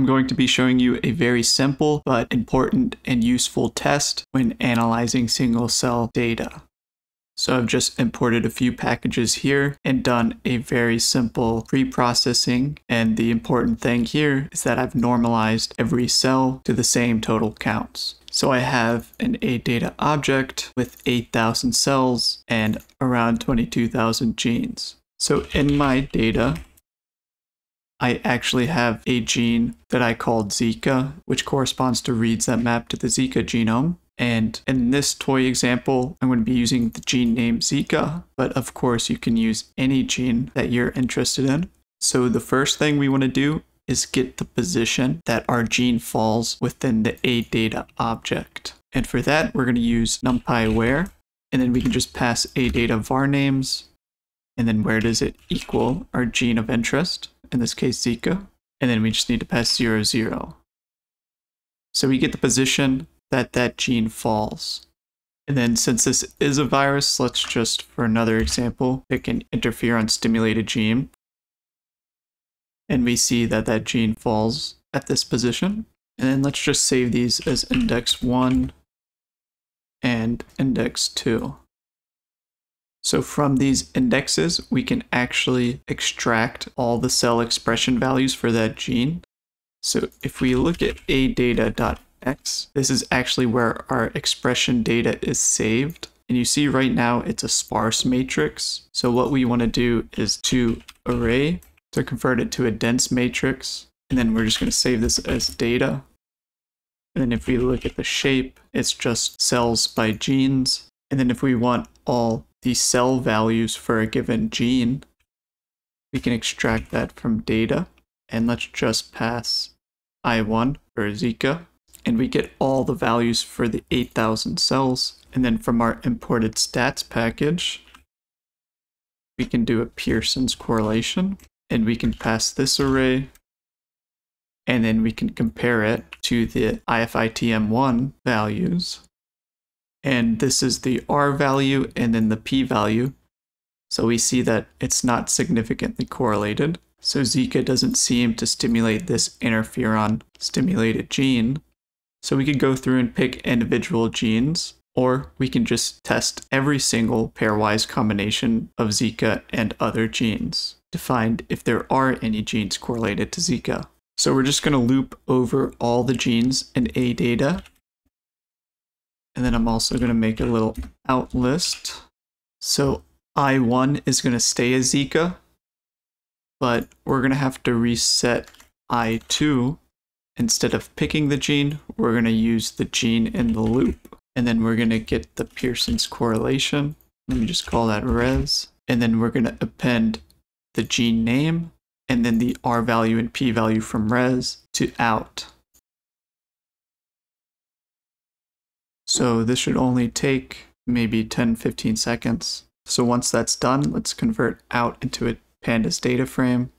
I'm going to be showing you a very simple but important and useful test when analyzing single cell data. So I've just imported a few packages here and done a very simple pre-processing. And the important thing here is that I've normalized every cell to the same total counts. So I have an AData object with 8,000 cells and around 22,000 genes. So in my data, I actually have a gene that I called Zika, which corresponds to reads that map to the Zika genome. And in this toy example, I'm going to be using the gene name Zika, but of course you can use any gene that you're interested in. So the first thing we want to do is get the position that our gene falls within the AData object. And for that, we're going to use numpy where, and then we can just pass AData var names, and then where does it equal our gene of interest, in this case Zika, and then we just need to pass 0, 0. So we get the position that that gene falls. And then since this is a virus, let's just, for another example, pick an interferon stimulated gene. And we see that that gene falls at this position. And then let's just save these as index 1 and index 2. So from these indexes, we can actually extract all the cell expression values for that gene. So if we look at adata.x. This is actually where our expression data is saved. And you see right now it's a sparse matrix. So what we want to do is to array to convert it to a dense matrix. And then we're just going to save this as data. And then if we look at the shape, it's just cells by genes. And then if we want all the cell values for a given gene, we can extract that from data. And let's just pass I1 for Zika and we get all the values for the 8000 cells. And then from our imported stats package, we can do a Pearson's correlation and we can pass this array and then we can compare it to the IFITM1 values. And this is the R value and then the P value. So we see that it's not significantly correlated. So Zika doesn't seem to stimulate this interferon stimulated gene. So we could go through and pick individual genes, or we can just test every single pairwise combination of Zika and other genes to find if there are any genes correlated to Zika. So we're just going to loop over all the genes in A data. And then I'm also going to make a little out list. So I1 is going to stay as Zika, but we're going to have to reset I2 Instead of picking the gene, we're going to use the gene in the loop. And then we're going to get the Pearson's correlation. Let me just call that res. And then we're going to append the gene name and then the R value and P value from res to out. So this should only take maybe 10, 15 seconds. So once that's done, let's convert out into a pandas data frame.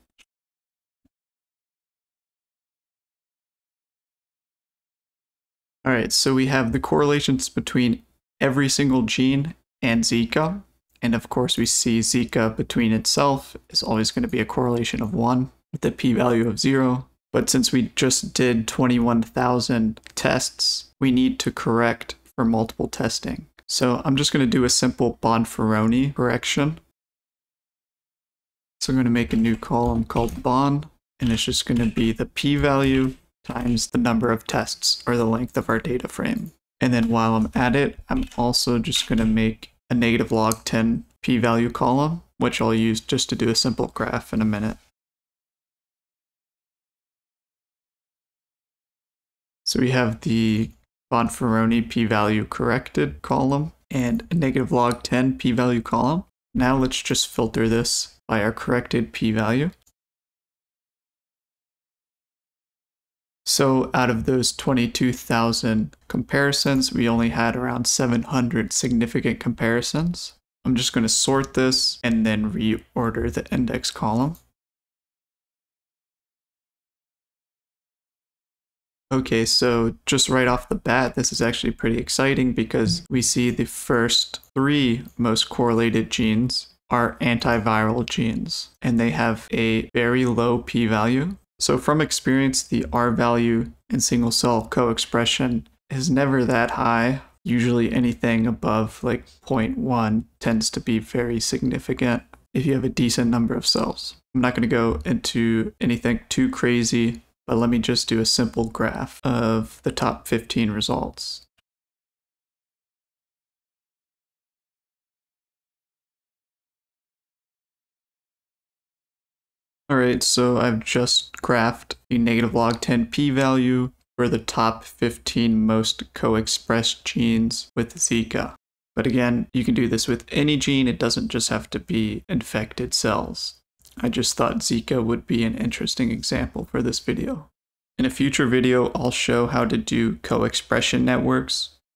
All right, so we have the correlations between every single gene and Zika. And of course, we see Zika between itself is always going to be a correlation of 1 with a p-value of 0. But since we just did 21,000 tests, we need to correct for multiple testing. So I'm just going to do a simple Bonferroni correction. So I'm going to make a new column called Bon, and it's just going to be the p-value times the number of tests or the length of our data frame. And then while I'm at it, I'm also just going to make a negative log 10 p-value column, which I'll use just to do a simple graph in a minute. So we have the Bonferroni p-value corrected column and a negative log 10 p-value column. Now let's just filter this by our corrected p-value. So out of those 22,000 comparisons, we only had around 700 significant comparisons. I'm just going to sort this and then reorder the index column. Okay, so just right off the bat, this is actually pretty exciting because we see the first three most correlated genes are antiviral genes, and they have a very low p-value So from experience, the R value in single cell co-expression is never that high. Usually anything above like 0.1 tends to be very significant if you have a decent number of cells. I'm not going to go into anything too crazy, but let me just do a simple graph of the top 15 results. Alright, so I've just graphed a negative log 10 p-value for the top 15 most co-expressed genes with Zika. But again, you can do this with any gene, it doesn't just have to be infected cells. I just thought Zika would be an interesting example for this video. In a future video, I'll show how to do co-expression networks,